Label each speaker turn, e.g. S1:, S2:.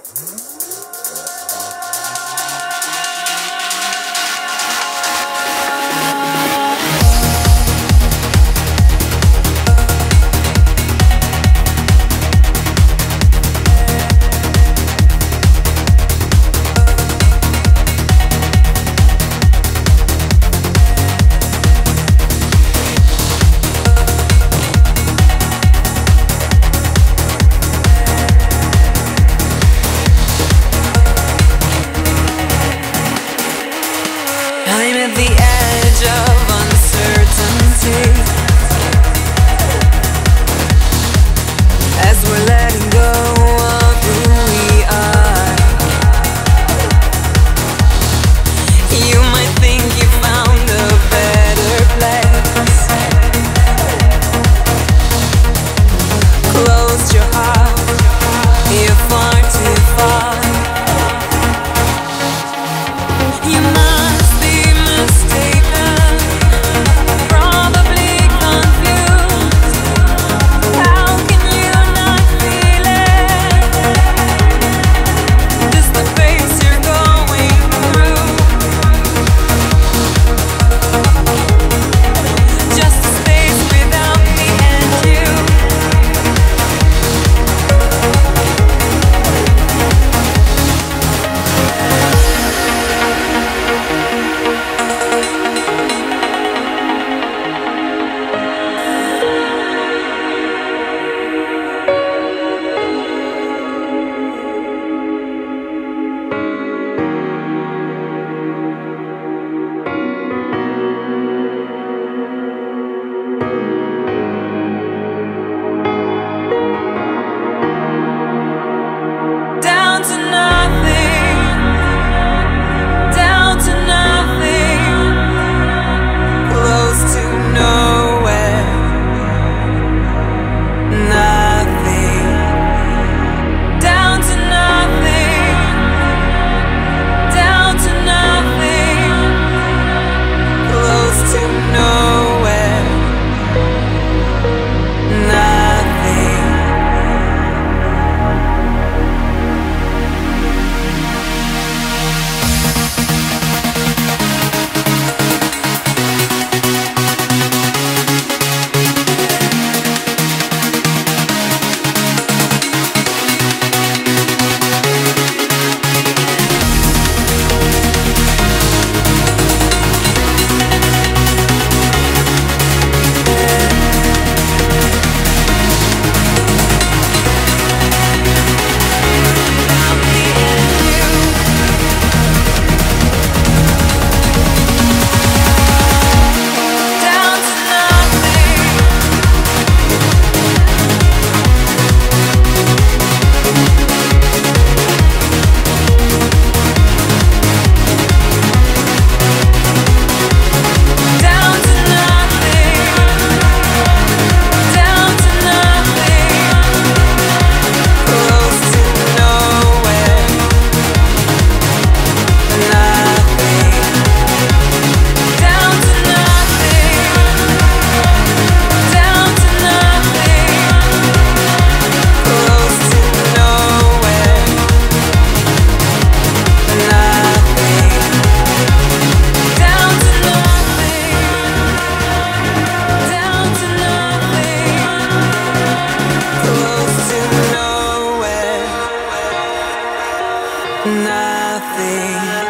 S1: Mm-hmm. Nothing